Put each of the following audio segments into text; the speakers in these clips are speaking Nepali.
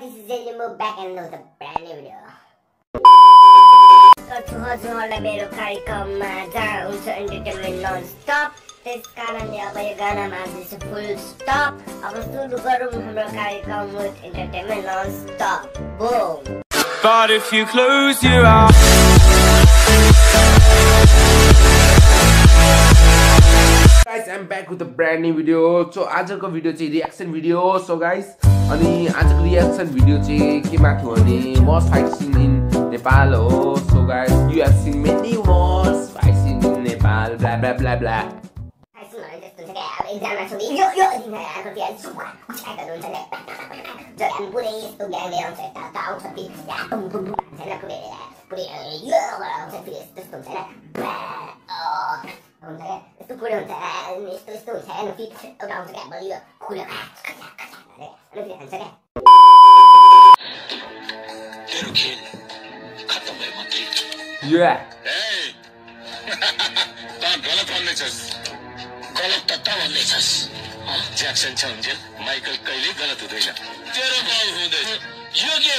this is Jenny Move back and with a brand new video. हजुरहरूलाई मेरो कार्यक्रममा जहाँ हुन्छ इन्टरटेनमेन्ट नन स्टप त्यस कारणले अब यो गानामा हाल्दैछु फुल स्टप अब सुरु गरौँ हाम्रो कार्यक्रम with entertainment non stop boom But if you close your eyes I'm back with brand new video so आजको भिडियो चाहिँ रियाक्सन भिडियो सो गाइस अनि आजको रियाक्सन भिडियो चाहिँ केमा थियो भने must fight scene in Nepal हो so guys you have seen many must fight scene in Nepal blah blah blah blah हुन्छ हुन्छ पुरै यस्तो ग्याङ अनि यस्तो यस्तो हुन्छ अनि फेरि एउटा आउँछ क्या अब यो खुल्यो फेरि हान्छ क्या गलत गलत छ माइकल कहिले गलत हुँदैन तेरो बाउ हुँदैछ यो के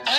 हो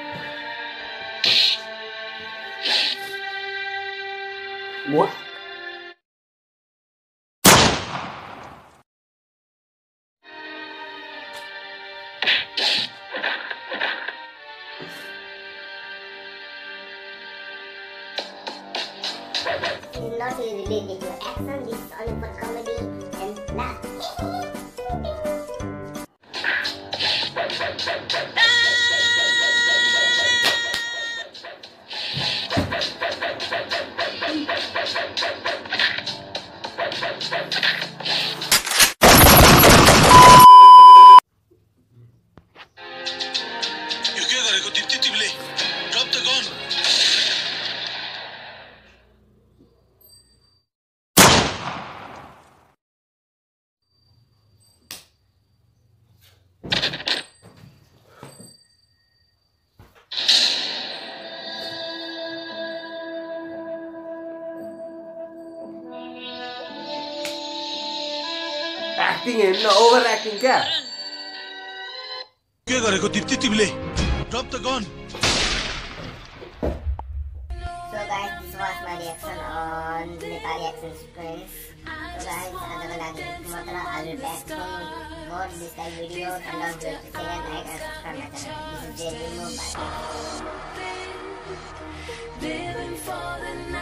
What? not really related to action. This is only for comedy and laugh. Acting हेर्नु ओभर एक्टिङ क्या के गरेको दिप्ती तिमीले drop the gun So guys, this was my reaction on Nepali action sequence. So guys, आजको लागि यति मात्र I'll be back soon for this type video. And don't forget to share, like, and subscribe my channel. This is Jay Bye. Living for the night